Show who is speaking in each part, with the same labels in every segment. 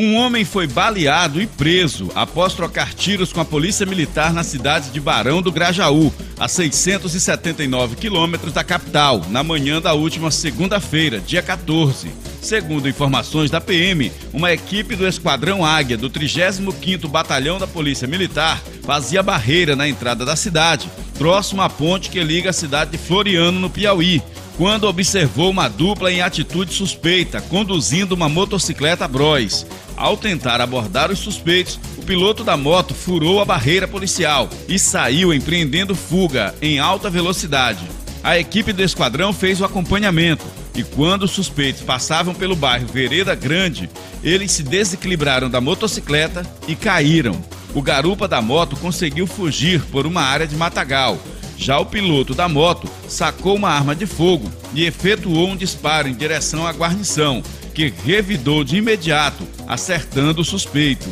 Speaker 1: Um homem foi baleado e preso após trocar tiros com a polícia militar na cidade de Barão do Grajaú, a 679 quilômetros da capital, na manhã da última segunda-feira, dia 14. Segundo informações da PM, uma equipe do Esquadrão Águia do 35º Batalhão da Polícia Militar fazia barreira na entrada da cidade, próximo à ponte que liga a cidade de Floriano, no Piauí, quando observou uma dupla em atitude suspeita, conduzindo uma motocicleta Bros. Ao tentar abordar os suspeitos, o piloto da moto furou a barreira policial e saiu empreendendo fuga em alta velocidade. A equipe do esquadrão fez o acompanhamento e quando os suspeitos passavam pelo bairro Vereda Grande, eles se desequilibraram da motocicleta e caíram. O garupa da moto conseguiu fugir por uma área de matagal. Já o piloto da moto sacou uma arma de fogo e efetuou um disparo em direção à guarnição, que revidou de imediato, acertando o suspeito.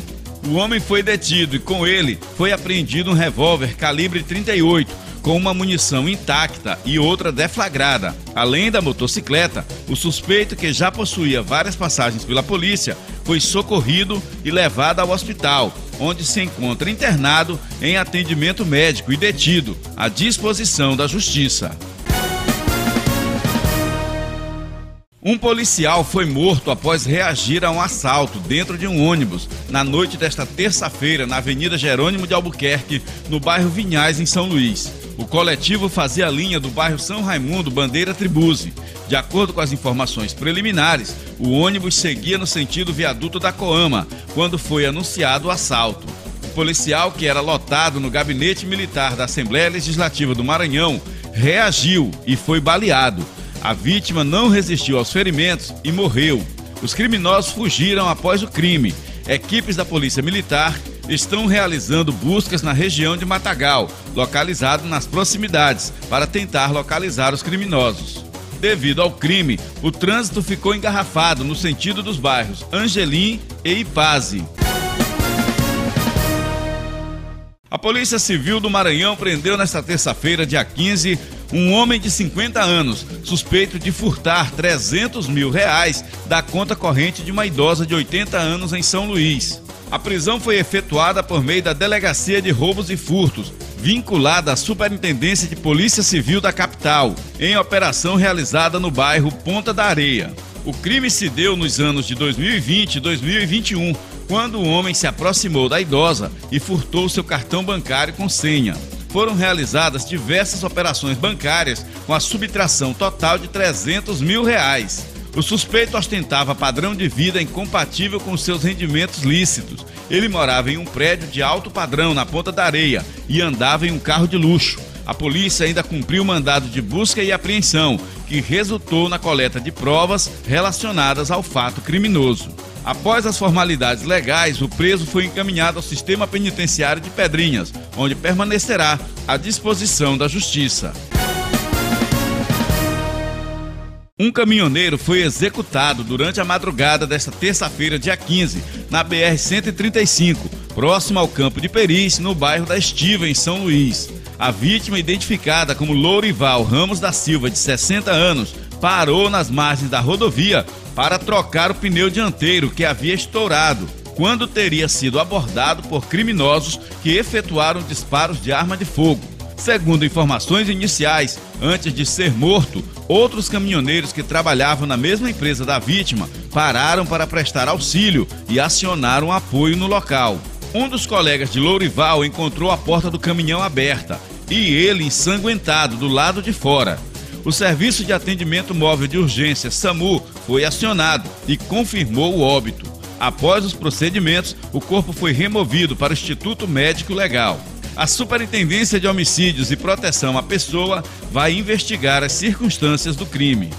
Speaker 1: O homem foi detido e com ele foi apreendido um revólver calibre 38 com uma munição intacta e outra deflagrada. Além da motocicleta, o suspeito, que já possuía várias passagens pela polícia, foi socorrido e levado ao hospital, onde se encontra internado em atendimento médico e detido à disposição da Justiça. Um policial foi morto após reagir a um assalto dentro de um ônibus na noite desta terça-feira na Avenida Jerônimo de Albuquerque, no bairro Vinhais, em São Luís. O coletivo fazia a linha do bairro São Raimundo Bandeira Tribuse. De acordo com as informações preliminares, o ônibus seguia no sentido viaduto da Coama quando foi anunciado o assalto. O policial, que era lotado no gabinete militar da Assembleia Legislativa do Maranhão, reagiu e foi baleado. A vítima não resistiu aos ferimentos e morreu. Os criminosos fugiram após o crime. Equipes da Polícia Militar estão realizando buscas na região de Matagal, localizado nas proximidades, para tentar localizar os criminosos. Devido ao crime, o trânsito ficou engarrafado no sentido dos bairros Angelim e Ipaze. A Polícia Civil do Maranhão prendeu nesta terça-feira, dia 15, um homem de 50 anos, suspeito de furtar 300 mil reais da conta corrente de uma idosa de 80 anos em São Luís. A prisão foi efetuada por meio da Delegacia de Roubos e Furtos, vinculada à Superintendência de Polícia Civil da capital, em operação realizada no bairro Ponta da Areia. O crime se deu nos anos de 2020 e 2021, quando o homem se aproximou da idosa e furtou seu cartão bancário com senha foram realizadas diversas operações bancárias com a subtração total de 300 mil reais. O suspeito ostentava padrão de vida incompatível com seus rendimentos lícitos. Ele morava em um prédio de alto padrão na Ponta da Areia e andava em um carro de luxo. A polícia ainda cumpriu mandado de busca e apreensão, que resultou na coleta de provas relacionadas ao fato criminoso. Após as formalidades legais, o preso foi encaminhado ao sistema penitenciário de Pedrinhas, onde permanecerá à disposição da Justiça. Um caminhoneiro foi executado durante a madrugada desta terça-feira, dia 15, na BR-135, próximo ao campo de Peris, no bairro da Estiva, em São Luís. A vítima, identificada como Lourival Ramos da Silva, de 60 anos, parou nas margens da rodovia para trocar o pneu dianteiro que havia estourado, quando teria sido abordado por criminosos que efetuaram disparos de arma de fogo. Segundo informações iniciais, antes de ser morto, outros caminhoneiros que trabalhavam na mesma empresa da vítima pararam para prestar auxílio e acionaram apoio no local. Um dos colegas de Lourival encontrou a porta do caminhão aberta e ele ensanguentado do lado de fora. O Serviço de Atendimento Móvel de Urgência, SAMU, foi acionado e confirmou o óbito. Após os procedimentos, o corpo foi removido para o Instituto Médico Legal. A Superintendência de Homicídios e Proteção à Pessoa vai investigar as circunstâncias do crime.